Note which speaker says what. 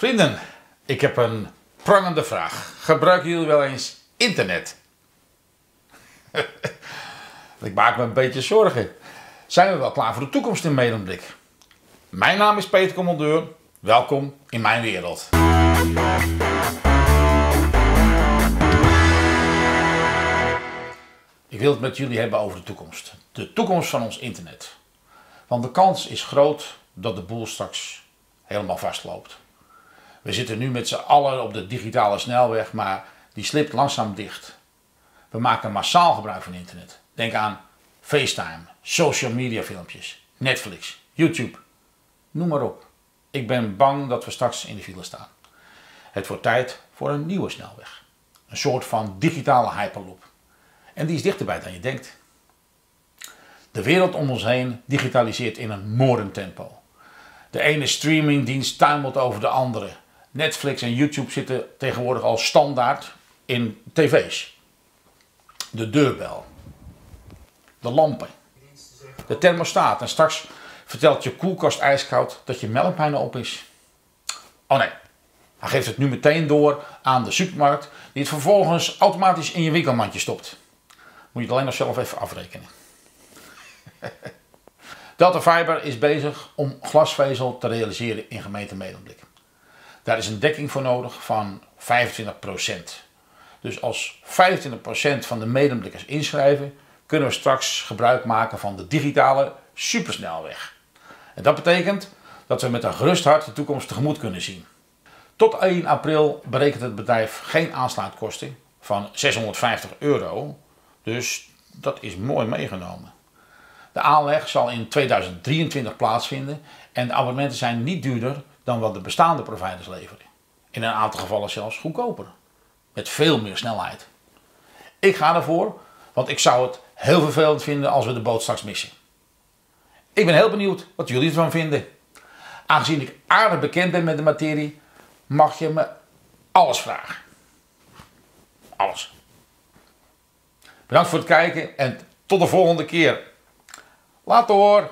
Speaker 1: Vrienden, ik heb een prangende vraag. Gebruiken jullie wel eens internet? ik maak me een beetje zorgen. Zijn we wel klaar voor de toekomst in Medemblik? Mijn naam is Peter Commandeur. Welkom in mijn wereld. Ik wil het met jullie hebben over de toekomst. De toekomst van ons internet. Want de kans is groot dat de boel straks helemaal vastloopt. We zitten nu met z'n allen op de digitale snelweg, maar die slipt langzaam dicht. We maken massaal gebruik van internet. Denk aan FaceTime, social media filmpjes, Netflix, YouTube. Noem maar op. Ik ben bang dat we straks in de file staan. Het wordt tijd voor een nieuwe snelweg. Een soort van digitale hyperloop. En die is dichterbij dan je denkt. De wereld om ons heen digitaliseert in een moordentempo. De ene streamingdienst tuimelt over de andere. Netflix en YouTube zitten tegenwoordig al standaard in tv's. De deurbel. De lampen. De thermostaat. En straks vertelt je koelkast ijskoud dat je melk op is. Oh nee, hij geeft het nu meteen door aan de supermarkt die het vervolgens automatisch in je winkelmandje stopt. Moet je het alleen nog zelf even afrekenen. Delta Fiber is bezig om glasvezel te realiseren in gemeente Medemblik. Daar is een dekking voor nodig van 25%. Dus als 25% van de medeblikkers inschrijven, kunnen we straks gebruik maken van de digitale supersnelweg. En dat betekent dat we met een gerust hart de toekomst tegemoet kunnen zien. Tot 1 april berekent het bedrijf geen aansluitkosten van 650 euro. Dus dat is mooi meegenomen. De aanleg zal in 2023 plaatsvinden en de abonnementen zijn niet duurder dan wat de bestaande providers leveren. In een aantal gevallen zelfs goedkoper. Met veel meer snelheid. Ik ga ervoor, want ik zou het heel vervelend vinden als we de boot straks missen. Ik ben heel benieuwd wat jullie ervan vinden. Aangezien ik aardig bekend ben met de materie, mag je me alles vragen. Alles. Bedankt voor het kijken en tot de volgende keer. Later hoor.